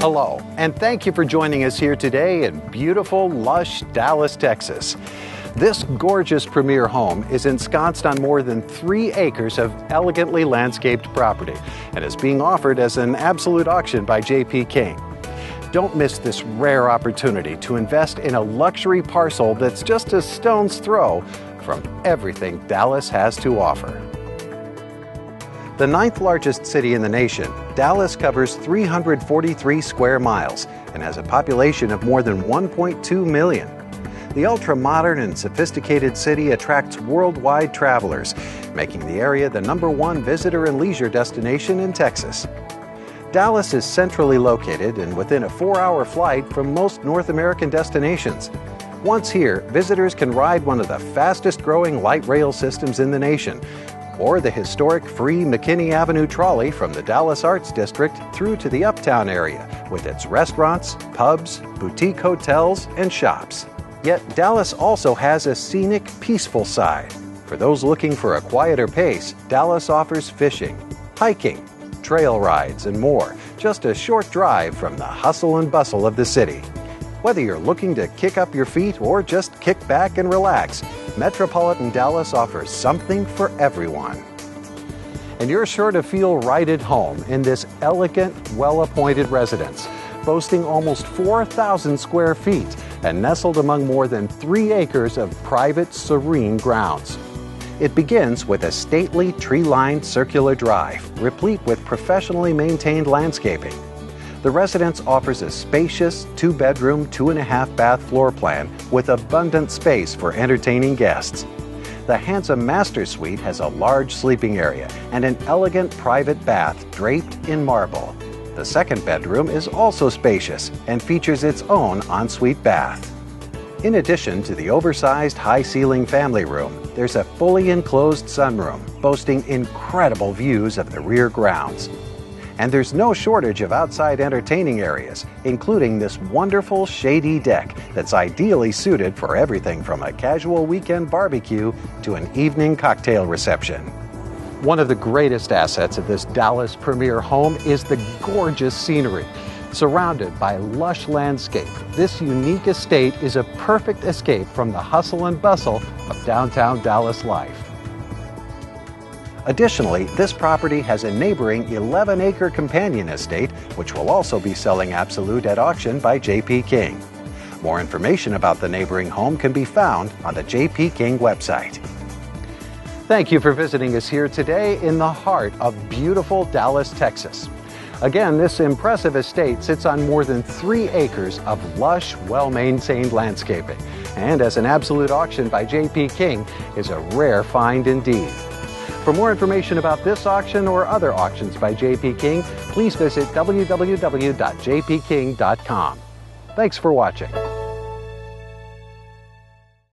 Hello, and thank you for joining us here today in beautiful, lush Dallas, Texas. This gorgeous premier home is ensconced on more than three acres of elegantly landscaped property and is being offered as an absolute auction by J.P. King. Don't miss this rare opportunity to invest in a luxury parcel that's just a stone's throw from everything Dallas has to offer. The ninth largest city in the nation, Dallas covers 343 square miles and has a population of more than 1.2 million. The ultra modern and sophisticated city attracts worldwide travelers, making the area the number one visitor and leisure destination in Texas. Dallas is centrally located and within a four hour flight from most North American destinations. Once here, visitors can ride one of the fastest growing light rail systems in the nation, or the historic free McKinney Avenue trolley from the Dallas Arts District through to the uptown area with its restaurants, pubs, boutique hotels, and shops. Yet Dallas also has a scenic, peaceful side. For those looking for a quieter pace, Dallas offers fishing, hiking, trail rides, and more, just a short drive from the hustle and bustle of the city. Whether you're looking to kick up your feet or just kick back and relax, Metropolitan Dallas offers something for everyone. And you're sure to feel right at home in this elegant, well appointed residence, boasting almost 4,000 square feet and nestled among more than three acres of private, serene grounds. It begins with a stately tree lined circular drive, replete with professionally maintained landscaping the residence offers a spacious two bedroom, two and a half bath floor plan with abundant space for entertaining guests. The handsome master suite has a large sleeping area and an elegant private bath draped in marble. The second bedroom is also spacious and features its own ensuite bath. In addition to the oversized high ceiling family room, there's a fully enclosed sunroom boasting incredible views of the rear grounds. And there's no shortage of outside entertaining areas, including this wonderful shady deck that's ideally suited for everything from a casual weekend barbecue to an evening cocktail reception. One of the greatest assets of this Dallas premier home is the gorgeous scenery. Surrounded by lush landscape, this unique estate is a perfect escape from the hustle and bustle of downtown Dallas life. Additionally, this property has a neighboring 11 acre companion estate, which will also be selling absolute at auction by J.P. King. More information about the neighboring home can be found on the J.P. King website. Thank you for visiting us here today in the heart of beautiful Dallas, Texas. Again, this impressive estate sits on more than three acres of lush, well maintained landscaping, and as an absolute auction by J.P. King is a rare find indeed. For more information about this auction or other auctions by JP King, please visit www.jpking.com. Thanks for watching.